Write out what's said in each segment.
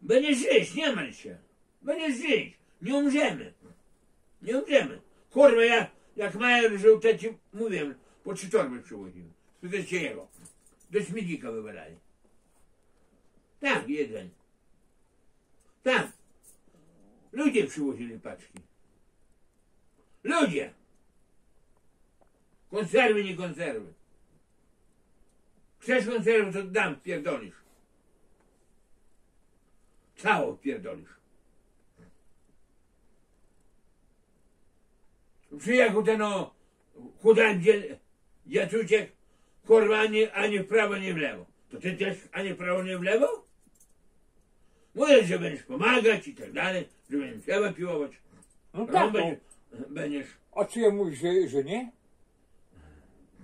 Będziesz żyć, nie martw się. Będziesz żyć. Nie umrzemy. Nie umrzemy. Kurwa, ja jak Majer żył, to ci mówiłem, po trzy torby przywoziłem. Spytajcie jego. Do śmietnika wybierali. Tak, jeden. Tak. Ludzie przywozili paczki. Ludzie. Konserwy, nie konserwy. Chcesz konserwy, to dam, pierdolisz. Cało pierdolisz. Przyjechał ten o chudandzie Jacuciek, kurwa, ani, ani w prawo, ani w lewo. To ty też ani w prawo, ani w lewo? Mówisz, że będziesz pomagać i tak dalej, że będziesz chleba piłować. No A tak, no. będzie, będziesz A czy ja mówię, że, że nie?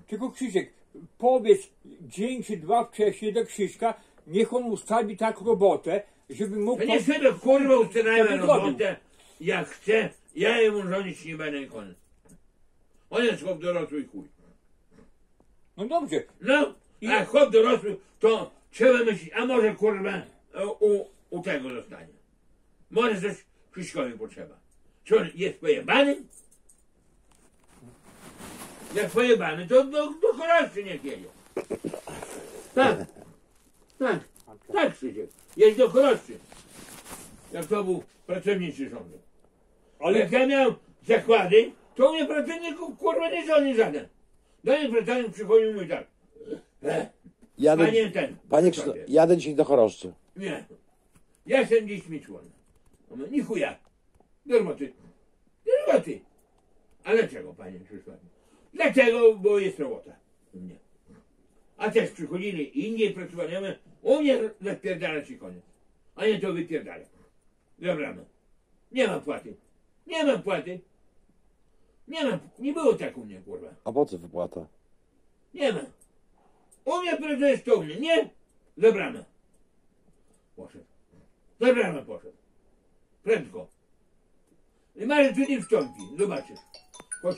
Tylko Krzysiek, powiedz dzień czy dwa wcześniej do Krzyśka, niech on ustawi tak robotę, żeby mógł... To nie sobie kurwa Ja zrobił. robotę jak chce, ja jemu rządzić nie będę i koniec. On jest chłop dorosły i chuj. No dobrze, No, a chłop dorosły, to trzeba myśleć, a może kurwa u, u tego zostanie. Może coś Krzyśkowi potrzeba. Czy on jest pojebany? Jak pojebany, to do, do niech jedzie. Tak, tak, tak Krzysiek, jedź do chorąży. Jak to był pracowniczy rządu. Ale jak ja miał zakłady, to u mnie pracowników kurwa nie żadny żaden. Do mnie pracownik przychodził i mówi tak. E, Jadę, panie ten. panie Krzysztof, jadę dzisiaj do choroszczy. Nie. Ja jestem dziś mieć wolny. On mówi, Ni chuja. Do roboty. Do roboty. A dlaczego, panie Krzysztofie? Dlaczego? Bo jest robota u mnie. A też przychodzili inni pracowali. Ja mówię, u mnie zapierdala się koniec. A nie to wypierdala. Dobra, no. Nie ma płaty. Nie ma płaty. Nie ma. Nie było tak u mnie, kurwa. A po co wypłata? Nie ma. U mnie pracujesz to u mnie. Nie? Za bramę. Poszedł. Za bramę poszedł. Prędko. I Marek tu nie wstąpi. Zobaczysz. Chodź.